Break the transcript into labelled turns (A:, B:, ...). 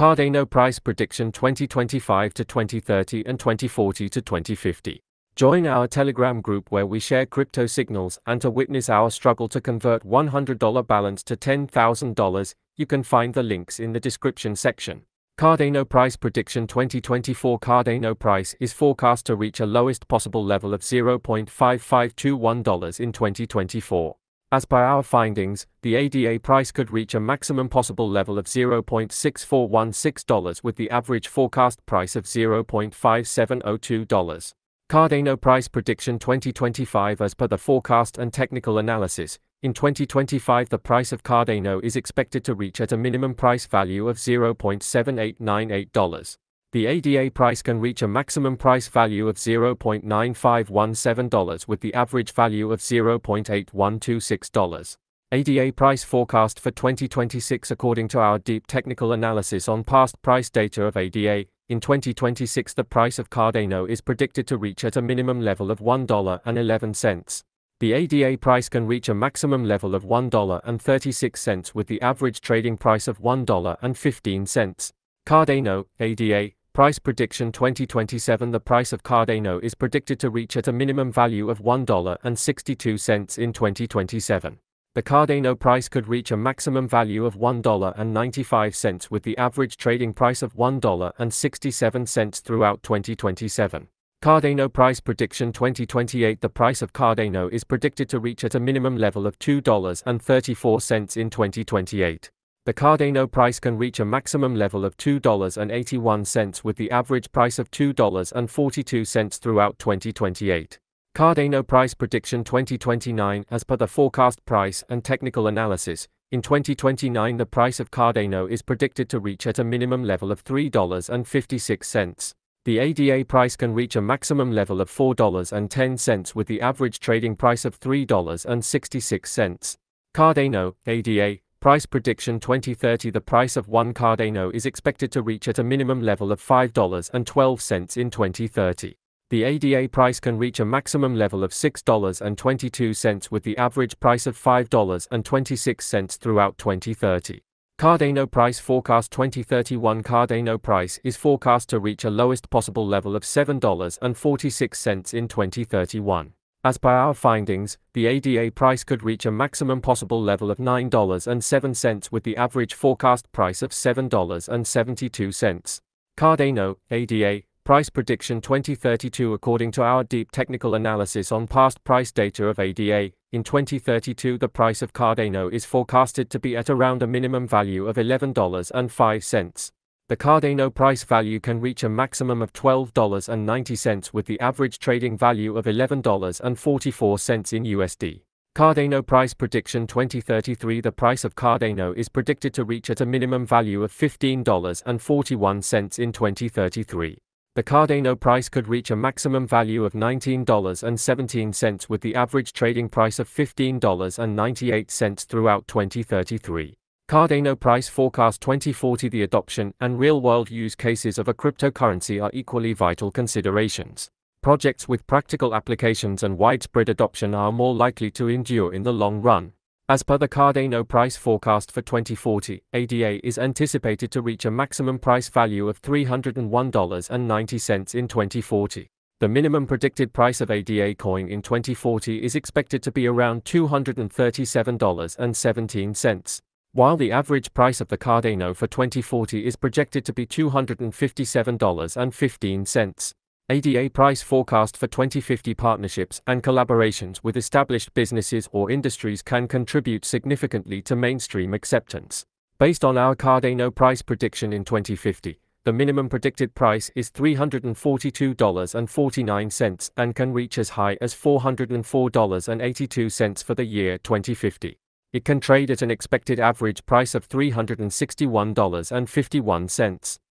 A: Cardano Price Prediction 2025 to 2030 and 2040 to 2050. Join our Telegram group where we share crypto signals and to witness our struggle to convert $100 balance to $10,000. You can find the links in the description section. Cardano Price Prediction 2024 Cardano price is forecast to reach a lowest possible level of $0.5521 in 2024. As per our findings, the ADA price could reach a maximum possible level of $0.6416 with the average forecast price of $0.5702. Cardano price prediction 2025 As per the forecast and technical analysis, in 2025 the price of Cardano is expected to reach at a minimum price value of $0.7898 the ADA price can reach a maximum price value of $0.9517 with the average value of $0.8126. ADA price forecast for 2026 According to our deep technical analysis on past price data of ADA, in 2026 the price of Cardano is predicted to reach at a minimum level of $1.11. The ADA price can reach a maximum level of $1.36 with the average trading price of $1.15. Cardano, ADA, Price prediction 2027 The price of Cardano is predicted to reach at a minimum value of $1.62 in 2027. The Cardano price could reach a maximum value of $1.95 with the average trading price of $1.67 throughout 2027. Cardano price prediction 2028 The price of Cardano is predicted to reach at a minimum level of $2.34 in 2028. The Cardano price can reach a maximum level of $2.81 with the average price of $2.42 throughout 2028. Cardano price prediction 2029 As per the forecast price and technical analysis, in 2029 the price of Cardano is predicted to reach at a minimum level of $3.56. The ADA price can reach a maximum level of $4.10 with the average trading price of $3.66. Cardano, ADA, Price prediction 2030 The price of one Cardano is expected to reach at a minimum level of $5.12 in 2030. The ADA price can reach a maximum level of $6.22 with the average price of $5.26 throughout 2030. Cardano price forecast 2031 Cardano price is forecast to reach a lowest possible level of $7.46 in 2031. As per our findings, the ADA price could reach a maximum possible level of $9.07 with the average forecast price of $7.72. Cardano, ADA, price prediction 2032 According to our deep technical analysis on past price data of ADA, in 2032 the price of Cardano is forecasted to be at around a minimum value of $11.05 the Cardano price value can reach a maximum of $12.90 with the average trading value of $11.44 in USD. Cardano price prediction 2033 The price of Cardano is predicted to reach at a minimum value of $15.41 in 2033. The Cardano price could reach a maximum value of $19.17 with the average trading price of $15.98 throughout 2033. Cardano price forecast 2040 The adoption and real-world use cases of a cryptocurrency are equally vital considerations. Projects with practical applications and widespread adoption are more likely to endure in the long run. As per the Cardano price forecast for 2040, ADA is anticipated to reach a maximum price value of $301.90 in 2040. The minimum predicted price of ADA coin in 2040 is expected to be around $237.17 while the average price of the Cardano for 2040 is projected to be $257.15. ADA price forecast for 2050 partnerships and collaborations with established businesses or industries can contribute significantly to mainstream acceptance. Based on our Cardano price prediction in 2050, the minimum predicted price is $342.49 and can reach as high as $404.82 for the year 2050. It can trade at an expected average price of $361.51.